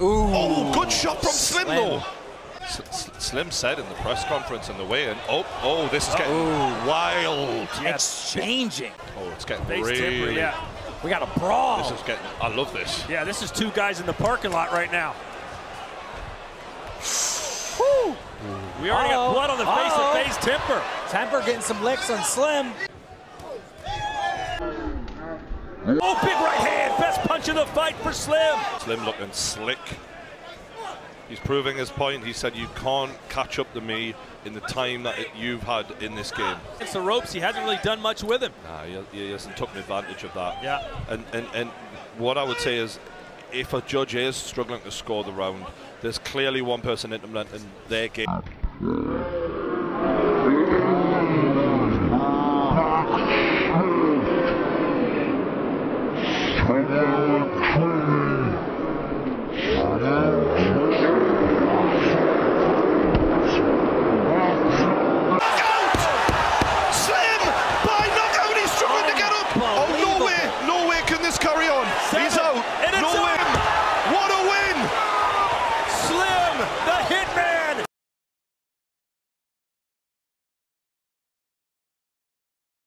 Ooh. Oh, good shot from Slim, Slim. though. S- S- Slim said in the press conference on the way in, oh, oh, this is getting wild. Exchanging. Oh, it's getting Base really. timber, yeah. We got a brawl. This is getting. I love this. Yeah, this is two guys in the parking lot right now. We already Uh-oh. got blood on the face Uh-oh. of FaZe Temperr. Temperr getting some licks on Slim. Oh, big right Best punch of the fight for Slim. Slim looking slick. He's proving his point. He said you can't catch up to me in the time that it, you've had in this game. It's the ropes. He hasn't really done much with him. Nah, he, he hasn't taken advantage of that. Yeah. And, and and what I would say is, if a judge is struggling to score the round, there's clearly one person implementing their game. Slim by knockout, he struggled to get up. Oh, Norway, Norway.